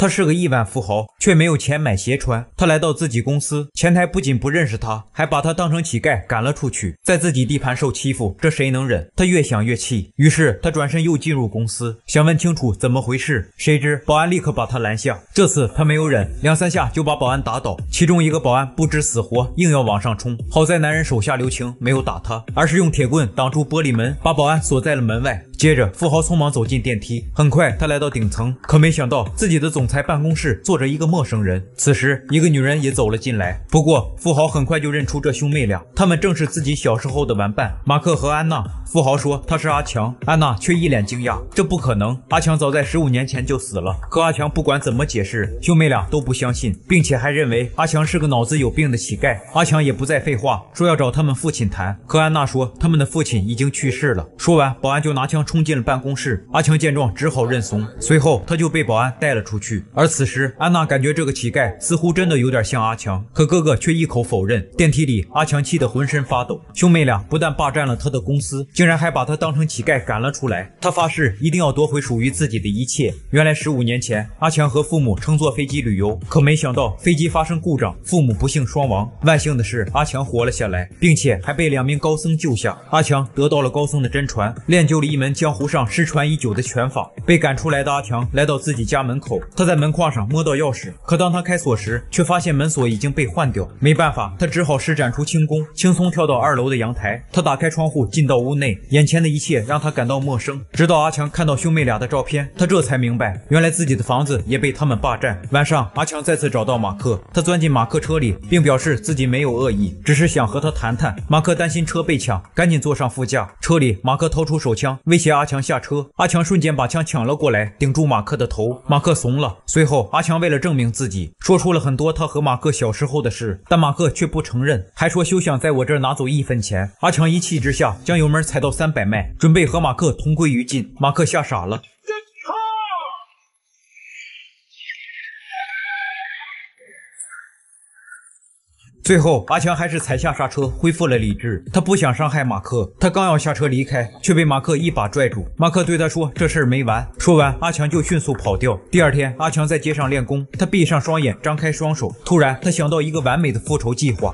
他是个亿万富豪，却没有钱买鞋穿。他来到自己公司，前台不仅不认识他，还把他当成乞丐赶了出去。在自己地盘受欺负，这谁能忍？他越想越气，于是他转身又进入公司，想问清楚怎么回事。谁知保安立刻把他拦下。这次他没有忍，两三下就把保安打倒。其中一个保安不知死活，硬要往上冲。好在男人手下留情，没有打他，而是用铁棍挡住玻璃门，把保安锁在了门外。接着，富豪匆忙走进电梯。很快，他来到顶层，可没想到自己的总裁办公室坐着一个陌生人。此时，一个女人也走了进来。不过，富豪很快就认出这兄妹俩，他们正是自己小时候的玩伴马克和安娜。富豪说他是阿强，安娜却一脸惊讶，这不可能，阿强早在十五年前就死了。可阿强不管怎么解释，兄妹俩都不相信，并且还认为阿强是个脑子有病的乞丐。阿强也不再废话，说要找他们父亲谈。可安娜说他们的父亲已经去世了。说完，保安就拿枪冲进了办公室。阿强见状只好认怂，随后他就被保安带了出去。而此时，安娜感觉这个乞丐似乎真的有点像阿强，可哥哥却一口否认。电梯里，阿强气得浑身发抖。兄妹俩不但霸占了他的公司。竟然还把他当成乞丐赶了出来。他发誓一定要夺回属于自己的一切。原来十五年前，阿强和父母乘坐飞机旅游，可没想到飞机发生故障，父母不幸双亡。万幸的是，阿强活了下来，并且还被两名高僧救下。阿强得到了高僧的真传，练就了一门江湖上失传已久的拳法。被赶出来的阿强来到自己家门口，他在门框上摸到钥匙，可当他开锁时，却发现门锁已经被换掉。没办法，他只好施展出轻功，轻松跳到二楼的阳台。他打开窗户，进到屋内，眼。前的一切让他感到陌生，直到阿强看到兄妹俩的照片，他这才明白，原来自己的房子也被他们霸占。晚上，阿强再次找到马克，他钻进马克车里，并表示自己没有恶意，只是想和他谈谈。马克担心车被抢，赶紧坐上副驾。车里，马克掏出手枪威胁阿强下车，阿强瞬间把枪抢了过来，顶住马克的头。马克怂了。随后，阿强为了证明自己，说出了很多他和马克小时候的事，但马克却不承认，还说休想在我这儿拿走一分钱。阿强一气之下将油门踩到三百。迈准备和马克同归于尽，马克吓傻了。最后，阿强还是踩下刹车，恢复了理智。他不想伤害马克，他刚要下车离开，却被马克一把拽住。马克对他说：“这事儿没完。”说完，阿强就迅速跑掉。第二天，阿强在街上练功，他闭上双眼，张开双手，突然他想到一个完美的复仇计划。